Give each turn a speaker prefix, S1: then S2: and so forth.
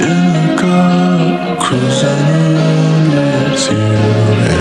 S1: in the car, cruising around with you.